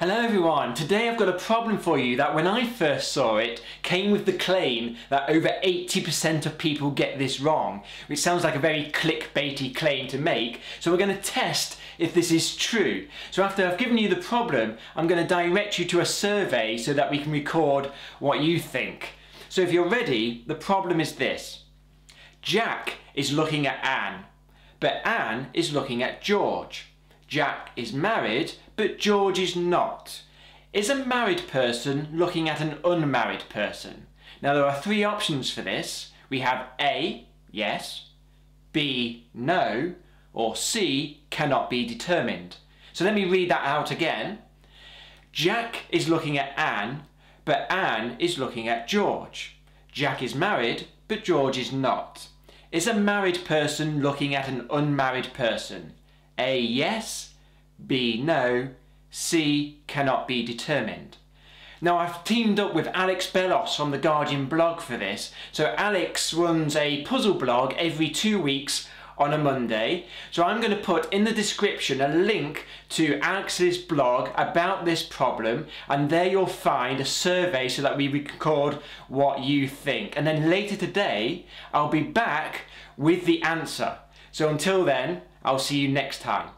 Hello everyone, today I've got a problem for you that when I first saw it came with the claim that over 80% of people get this wrong, which sounds like a very clickbaity claim to make, so we're going to test if this is true. So after I've given you the problem, I'm going to direct you to a survey so that we can record what you think. So if you're ready, the problem is this. Jack is looking at Anne, but Anne is looking at George. Jack is married, but George is not. Is a married person looking at an unmarried person? Now there are three options for this. We have A, yes, B, no, or C, cannot be determined. So let me read that out again. Jack is looking at Anne, but Anne is looking at George. Jack is married, but George is not. Is a married person looking at an unmarried person? A. Yes. B. No. C. Cannot be determined. Now I've teamed up with Alex Bellos from the Guardian blog for this. So Alex runs a puzzle blog every two weeks on a Monday. So I'm going to put in the description a link to Alex's blog about this problem and there you'll find a survey so that we record what you think. And then later today I'll be back with the answer. So until then, I'll see you next time.